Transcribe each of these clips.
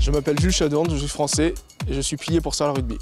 Je m'appelle Jules Chadorn, je suis français et je suis pilier pour ça le rugby.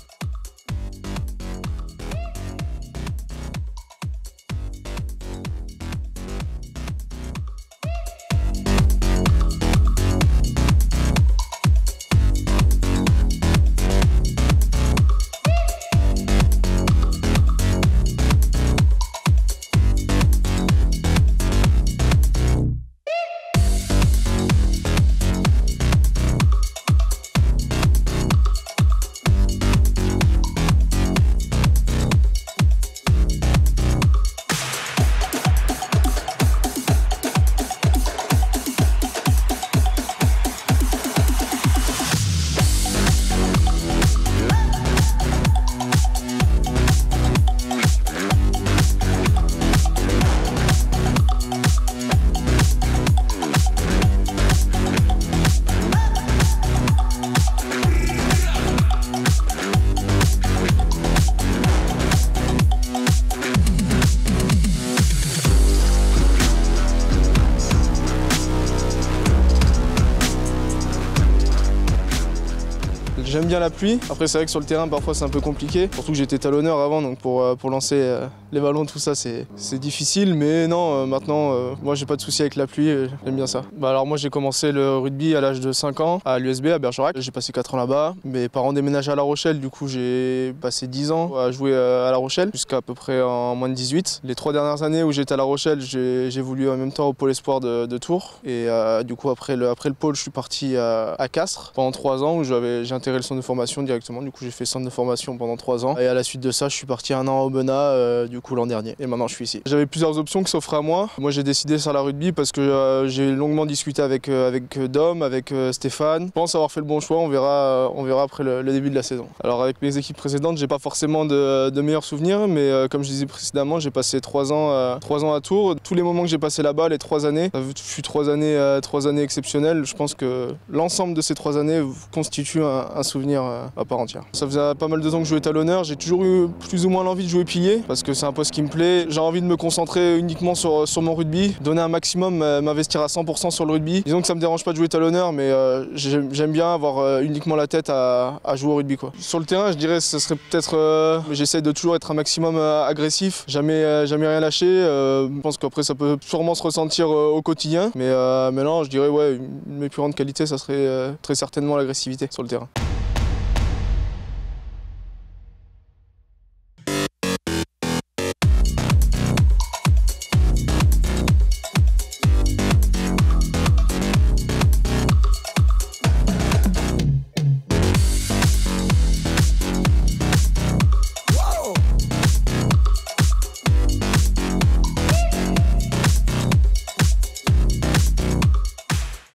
J'aime bien la pluie. Après, c'est vrai que sur le terrain, parfois, c'est un peu compliqué. Surtout que j'étais talonneur avant, donc pour, euh, pour lancer euh, les ballons, tout ça, c'est difficile. Mais non, euh, maintenant, moi, j'ai pas de souci avec la pluie. J'aime bien ça. Bah, alors, moi, j'ai commencé le rugby à l'âge de 5 ans à l'USB à Bergerac. J'ai passé 4 ans là-bas. Mes parents déménagé à La Rochelle. Du coup, j'ai passé 10 ans à jouer à La Rochelle jusqu'à à peu près en moins de 18. Les trois dernières années où j'étais à La Rochelle, j'ai voulu en même temps au pôle espoir de, de Tours. Et du coup, après le, après le pôle, je suis parti à, à Castres pendant 3 ans où j'ai intégré centre de formation directement. Du coup, j'ai fait centre de formation pendant trois ans. Et à la suite de ça, je suis parti un an à Aubenas, euh, du coup, l'an dernier. Et maintenant, je suis ici. J'avais plusieurs options qui s'offraient à moi. Moi, j'ai décidé sur la rugby parce que euh, j'ai longuement discuté avec, euh, avec Dom, avec Stéphane. Je pense avoir fait le bon choix. On verra, on verra après le, début de la saison. Alors, avec mes équipes précédentes, j'ai pas forcément de, de, meilleurs souvenirs, mais comme je disais précédemment, j'ai passé trois ans, trois ans à Tours. Tous les moments que j'ai passé là-bas, les trois années, ça fut trois années, trois années exceptionnelles. Je pense que l'ensemble de ces trois années constitue un, un souvenir à part entière. Ça faisait pas mal de temps que je jouais talonneur, j'ai toujours eu plus ou moins l'envie de jouer pilier parce que c'est un poste qui me plaît. J'ai envie de me concentrer uniquement sur, mon rugby, donner un maximum, euh, m'investir à 100% sur le rugby. Disons que ça me dérange pas de jouer talonneur, mais euh, j'aime bien avoir euh, uniquement la tête à, jouer au rugby. Quoi. Sur le terrain, je dirais ce serait peut-être... J'essaie de toujours être un maximum agressif, jamais, jamais rien lâcher. je pense qu'après ça peut sûrement se ressentir au quotidien, mais, mais non, je dirais ouais, une de mes plus grandes qualités, ça serait très certainement l'agressivité sur le terrain.